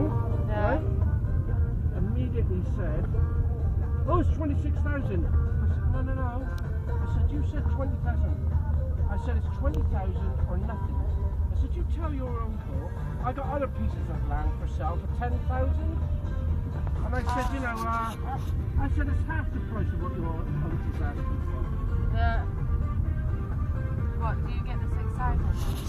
No? Immediately said, oh, it's 26,000. I said, no, no, no. I said, you said 20,000. I said, it's 20,000 or nothing. I said, you tell your uncle, I got other pieces of land for sale for 10,000. And I said, you know, uh, I said, it's half the price of what your uncle's asking for. The, what, do you get the 6,000?